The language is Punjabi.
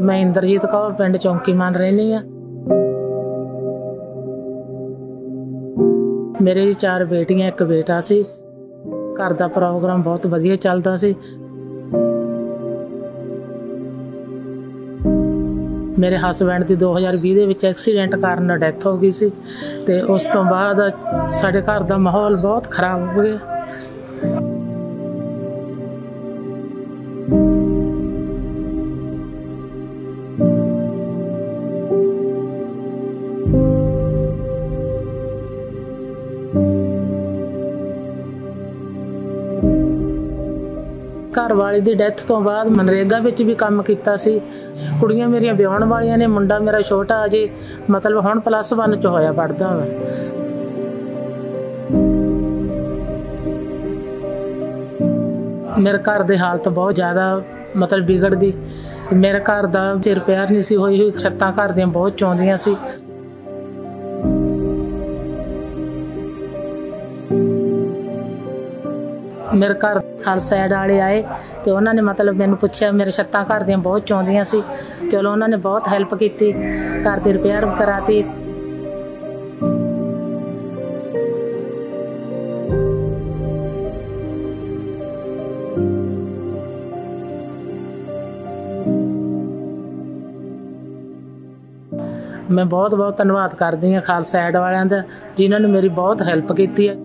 ਮੈਂ ਇੰਦਰਜੀਤ ਕੌਰ, ਪਿੰਡ ਚੌਂਕੀ ਮੰਨ ਰਹਿੰਦੀ ਆ ਮੇਰੇ ਜੀ ਚਾਰ ਬੇਟੀਆਂ, ਇੱਕ ਬੇਟਾ ਸੀ। ਘਰ ਦਾ ਪ੍ਰੋਗਰਾਮ ਬਹੁਤ ਵਧੀਆ ਚੱਲਦਾ ਸੀ। ਮੇਰੇ ਹਸਬੰਡ ਦੀ 2020 ਦੇ ਵਿੱਚ ਐਕਸੀਡੈਂਟ ਕਾਰਨ ਡੈਥ ਹੋ ਗਈ ਸੀ ਤੇ ਉਸ ਤੋਂ ਬਾਅਦ ਸਾਡੇ ਘਰ ਦਾ ਮਾਹੌਲ ਬਹੁਤ ਖਰਾਬ ਹੋ ਗਿਆ। ਘਰ ਵਾਲੀ ਦੀ ਡੈਥ ਤੋਂ ਬਾਅਦ ਮਨਰੇਗਾ ਵਿੱਚ ਵੀ ਕੰਮ ਕੀਤਾ ਸੀ। ਕੁੜੀਆਂ ਮੇਰੀਆਂ ਵਿਆਹਣ ਵਾਲੀਆਂ ਨੇ, ਮੁੰਡਾ ਮੇਰਾ ਛੋਟਾ ਅਜੇ, ਮਤਲਬ ਹੁਣ ਪਲੱਸ 1 ਚ ਹੋਇਆ ਪੜਦਾ ਵਾ। ਮੇਰੇ ਘਰ ਦੀ ਹਾਲਤ ਬਹੁਤ ਜ਼ਿਆਦਾ, ਮਤਲਬ ਵਿਗੜ ਗਈ ਮੇਰੇ ਘਰ ਦਾ ਸਿਰ ਪਿਆਰ ਨਹੀਂ ਸੀ, ਹੋਈ ਹੋਈ ਛੱਤਾਂ ਘਰ ਦੀਆਂ ਬਹੁਤ ਚੌਂਦੀਆਂ ਸੀ। ਮੇਰੇ ਘਰ ਖਾਲਸਾਇਡ ਵਾਲੇ ਆਏ ਤੇ ਉਹਨਾਂ ਨੇ ਮਤਲਬ ਮੈਨੂੰ ਪੁੱਛਿਆ, ਮੇਰੇ ਛੱਤਾਂ ਘਰ ਦੀਆਂ ਬਹੁਤ ਚੌਂਦੀਆਂ ਸੀ। ਚਲੋ ਉਹਨਾਂ ਨੇ ਬਹੁਤ ਹੈਲਪ ਕੀਤੀ, ਘਰ ਦੀ ਰਿਪੇਅਰ ਕਰਾਤੀ। ਮੈਂ ਬਹੁਤ ਬਹੁਤ ਧੰਨਵਾਦ ਕਰਦੀ ਹਾਂ ਖਾਲਸਾ ਐਡ ਵਾਲਿਆਂ ਦਾ, ਜਿਨ੍ਹਾਂ ਨੇ ਮੇਰੀ ਬਹੁਤ ਹੈਲਪ ਕੀਤੀ ਹੈ।